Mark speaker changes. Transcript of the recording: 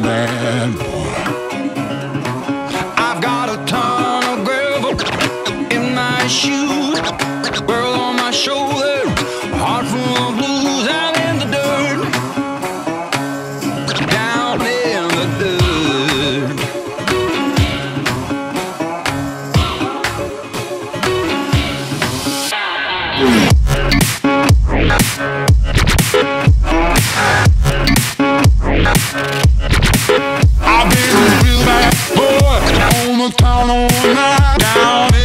Speaker 1: bad boy. I've got a ton of gravel in my shoes, girl on my shoulder, heart full of blues. I'm in the dirt, down in the dirt. down.